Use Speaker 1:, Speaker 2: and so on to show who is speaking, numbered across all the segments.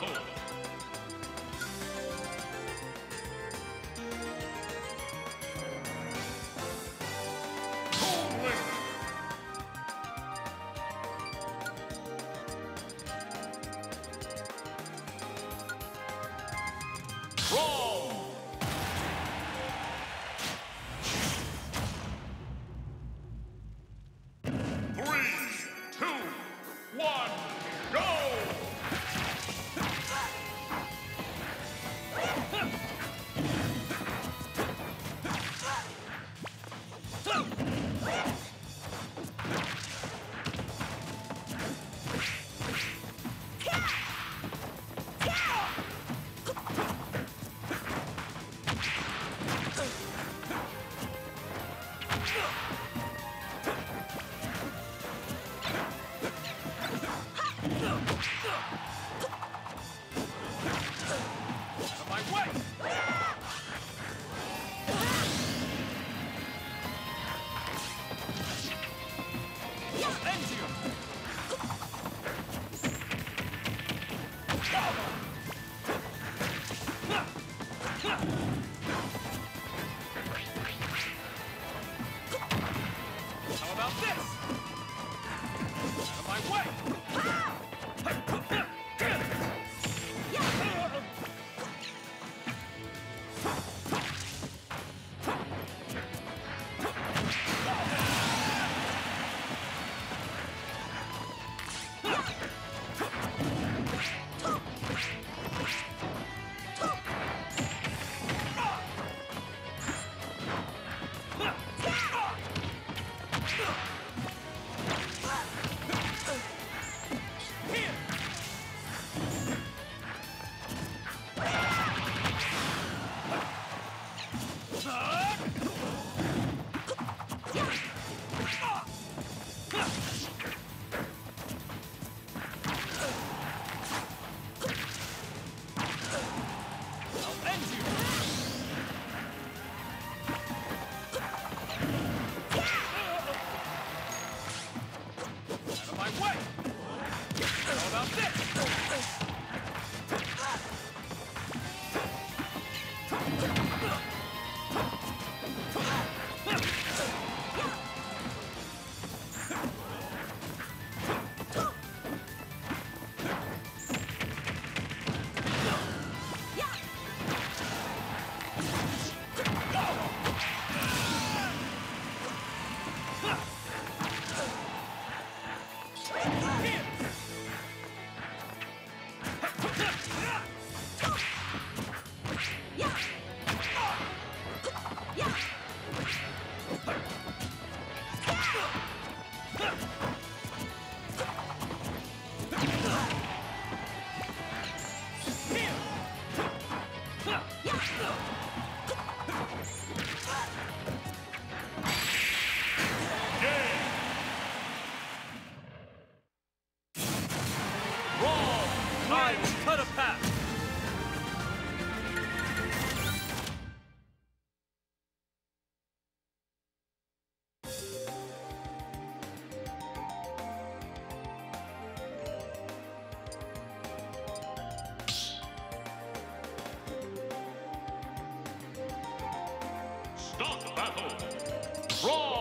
Speaker 1: battle. Toon Link. Brawl. My way! Raw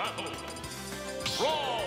Speaker 1: battle! Brawl!